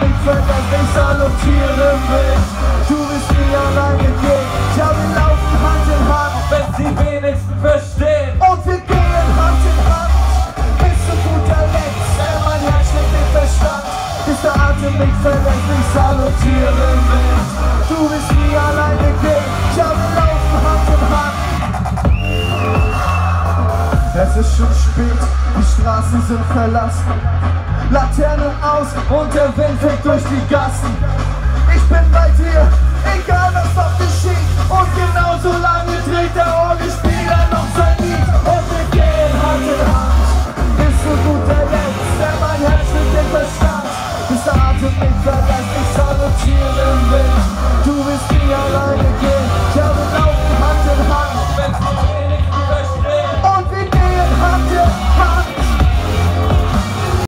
im Feld, als ich salutiere mit Du bist nie allein mit mir Ja, wir laufen Hand in Hand, wenn sie wenigstens verstehen. Und wir gehen Hand in Hand. Bis zu guter Letzt, denn äh, mein Herz schlägt den Verstand. Ist der Atem nicht verletzlich, salutiere mit Du bist nie allein mit mir Ja, wir laufen Hand in Hand. Es ist schon spät, die Straßen sind verlassen dort geschieht. Und genauso lange dreht der Orgel